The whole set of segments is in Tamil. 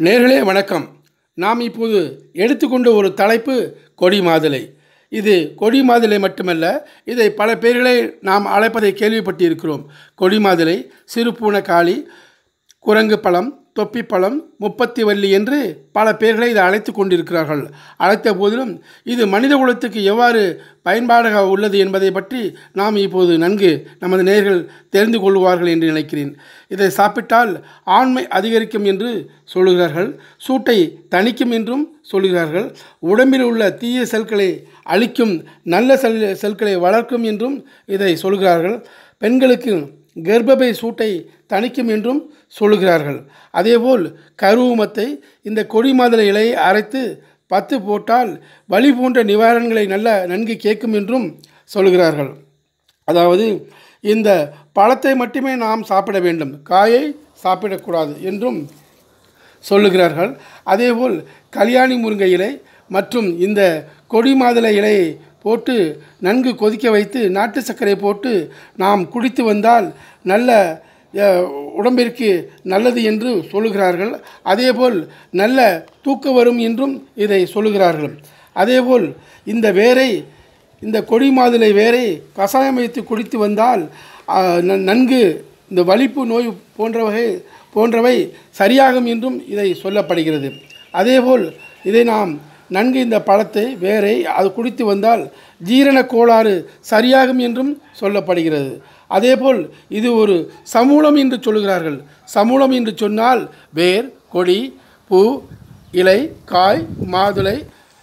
நேர்களே வணக்கம். நாம் இப்போது எடுத்துக்கொண்ட ஒரு தலைப்பு கொடி மாதுளை. இது கொடி மாதுளை மட்டுமல்ல இதை பல பேர்களை நாம் அழைப்பதை கேள்விப்பட்டிருக்கிறோம். கொடி மாதுளை சிறுபூன காளி குரங்கு பழம் தொப்பி பழம் முப்பத்தி வள்ளி என்று பல பேர்களை இதை அழைத்து கொண்டிருக்கிறார்கள். அழைத்த போதிலும் இது மனித குலத்துக்கு எவ்வாறு பயன்பாடாக உள்ளது என்பதை பற்றி நாம் இப்போது நன்கு நமது நேர்கள் தெரிந்து கொள்வார்கள் என்று நினைக்கிறேன். இதை சாப்பிட்டால் ஆண்மை அதிகரிக்கும் என்று சொல்கிறார்கள். சூட்டை தணிக்கும் என்றும் சொல்கிறார்கள். உடம்பில் உள்ள தீய செல்களை அழிக்கும் நல்ல செல் செல்களை வளர்க்கும் என்றும் இதை சொல்கிறார்கள். பெண்களுக்கு கர்ப்பப்பை சூட்டை தணிக்கும் என்றும் சொல்லுகிறார்கள். அதேபோல் கருவுமத்தை இந்த கொடி மாதுளை இலையை அரைத்து பத்து போட்டால் வலி போன்ற நிவாரணங்களை நல்ல நன்கு கேட்கும் என்றும் சொல்கிறார்கள் அதாவது இந்த பழத்தை மட்டுமே நாம் சாப்பிட வேண்டும். காயை சாப்பிடக்கூடாது என்றும் சொல்லுகிறார்கள். அதேபோல் கல்யாணி முருங்கை இலை மற்றும் இந்த கொடி மாதுளை இலையை போட்டு நன்கு கொதிக்க வைத்து நாட்டு சர்க்கரை போட்டு நாம் குடித்து வந்தால் நல்ல உடம்பிற்கு நல்லது என்று சொல்லுகிறார்கள். அதேபோல் நல்ல தூக்கம் வரும் என்றும் இதை சொல்லுகிறார்கள். அதேபோல் இந்த வேரை இந்த கொடி மாதுளை வேரை கஷாயம் வைத்து குடித்து வந்தால் நன்கு இந்த வலிப்பு நோய் போன்றவகை போன்றவை சரியாகும் என்றும் இதை சொல்லப்படுகிறது. அதேபோல் இதை நாம் நன்கு இந்த பழத்தை வேரை அது குடித்து வந்தால் ஜீரண கோளாறு சரியாகும் என்றும் சொல்லப்படுகிறது. அதேபோல் இது ஒரு சமூலம் என்று சொல்கிறார்கள் சமூலம் என்று சொன்னால் வேர் கொடி பூ இலை காய் மாதுளை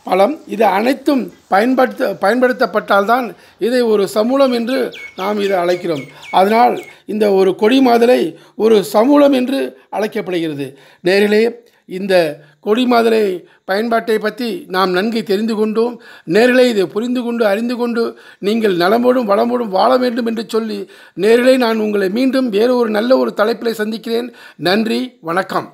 பழம் இது அனைத்தும் பயன்படுத்த பயன்படுத்தப்பட்டால்தான் இதை ஒரு சமூலம் என்று நாம் இதை அழைக்கிறோம். அதனால் இந்த ஒரு கொடி மாதுளை ஒரு சமூலம் என்று அழைக்கப்படுகிறது. நேரிலே இந்த கொடி மாதிரி பயன்பாட்டை பற்றி நாம் நன்கு தெரிந்து கொண்டோம். நேரிலே இதை புரிந்து கொண்டு அறிந்து கொண்டு நீங்கள் நலமோடும் வளமோடும் வாழ வேண்டும் என்று சொல்லி நேரிலே நான் உங்களை மீண்டும் வேறு ஒரு நல்ல ஒரு தலைப்பில் சந்திக்கிறேன். நன்றி வணக்கம்.